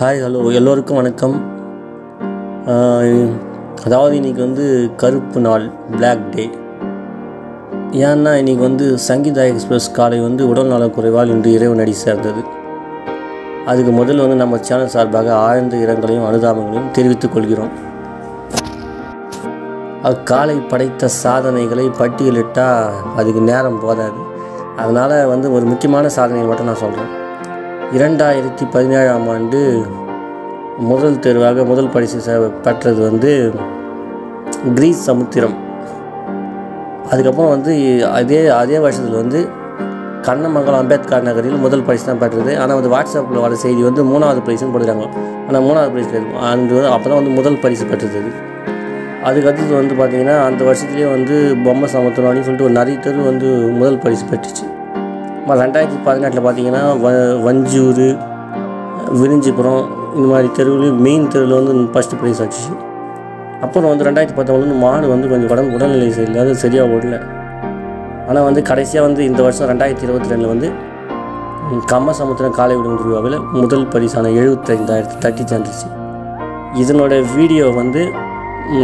Hi hello எல்லோருக்கும் வணக்கம். அதாவது இன்றைக்கி வந்து கருப்பு நாள் பிளாக் டே ஏன்னா இன்றைக்கி வந்து சங்கீதா எக்ஸ்பிரஸ் காலை வந்து உடல் நலக்குறைவால் இன்று இறைவன் அடி சேர்ந்தது. அதுக்கு முதல்ல வந்து நம்ம சேனல் சார்பாக ஆழ்ந்த இரங்கலையும் அனுதாபங்களையும் தெரிவித்துக் கொள்கிறோம். அக்காலை படைத்த சாதனைகளை பட்டியலிட்டால் அதுக்கு நேரம் போதாது. அதனால் வந்து ஒரு முக்கியமான சாதனையை மட்டும் நான் சொல்கிறேன் இரண்டாயிரத்தி பதினேழாம் ஆண்டு முதல் தேர்வாக முதல் பரிசு பெற்றது வந்து கிரீஸ் சமுத்திரம். அதுக்கப்புறம் வந்து அதே அதே வருஷத்தில் வந்து கண்ணமங்கலம் அம்பேத்கர் நகரில் முதல் பரிசு தான் பெற்றது. ஆனால் வந்து வாட்ஸ்அப்பில் வர செய்தி வந்து மூணாவது பரிசுன்னு போட்டுக்கிறாங்க ஆனால் மூணாவது பரிசு கிடையாது. அன்று அப்போ தான் வந்து முதல் பரிசு பெற்றது அதுக்கடுத்தது அதுக்கு அடுத்தது வந்து பார்த்திங்கன்னா அந்த வருஷத்துலேயே வந்து பொம்மை சமுத்திரம் அப்படின்னு சொல்லிட்டு ஒரு நிறைய தெரு வந்து முதல் பரிசு பெற்றுச்சு. ரெண்டாயிரத்தி பதினெட்டில் பார்த்தீங்கன்னா வ வஞ்சூர் விரிஞ்சிபுரம் இந்த மாதிரி தெருவில் மெயின் தெருவில் வந்து ஃபஸ்ட்டு ப்ரைஸ் ஆச்சு. அப்புறம் வந்து ரெண்டாயிரத்தி பத்தொம்பது மாடு வந்து கொஞ்சம் உடம்பு உடல்நிலை சரியில்லாத சரியாக ஓடல. ஆனால் வந்து கடைசியாக வந்து இந்த வருஷம் ரெண்டாயிரத்தி இருபத்தி ரெண்டில் வந்து கம்மசமுத்திரம் காலை விடும் திருவிழாவில் முதல் பரிசான எழுபத்தஞ்சாயிரத்து தட்டி சேர்ந்துச்சு இதனோட வீடியோ வந்து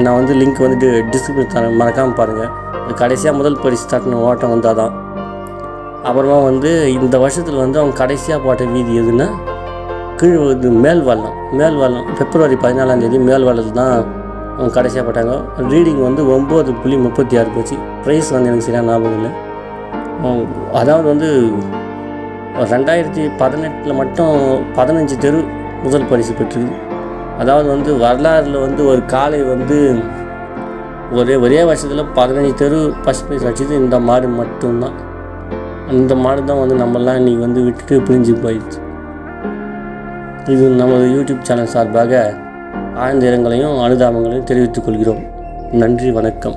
நான் வந்து லிங்க் வந்துட்டு டிஸ்கிரிப்ஷன் தரேன். மறக்காமல் பாருங்கள் கடைசியாக முதல் பரிசு தட்டின ஓட்டம் வந்து அதான். அப்புறமா வந்து இந்த வருஷத்தில் வந்து அவங்க கடைசியாக போட்ட வீதி எதுன்னா கீழ் இது மேல் வல்லம் மேல் வல்லம் பிப்ரவரி பதினாலாம் தேதி மேல் வல்லத்தில் தான் அவங்க கடைசியாக போட்டாங்க. ரீடிங் வந்து ஒம்பது புள்ளி முப்பத்தி ஆறு போச்சு. ப்ரைஸ் வந்து எனக்கு சரியான ஞாபகம் இல்லை. அதாவது வந்து ரெண்டாயிரத்தி பதினெட்டில் மட்டும் பதினஞ்சு தெரு முதல் பரிசு பெற்றது. அதாவது வந்து வரலாறில் வந்து ஒரு காலை வந்து ஒரே ஒரே வருஷத்தில் பதினஞ்சு தெரு ஃபஸ்ட் ப்ரைஸ் அடிச்சது இந்த மாடு மட்டும்தான். அந்த மாதிரி தான் வந்து நம்மளாம் இன்றைக்கி வந்து விட்டுட்டு பிரிஞ்சு போயிடுச்சு. இது நமது யூடியூப் சேனல் சார்பாக ஆழ்ந்த இரங்கலையும் அனுதாபங்களையும் தெரிவித்துக் கொள்கிறோம். நன்றி வணக்கம்.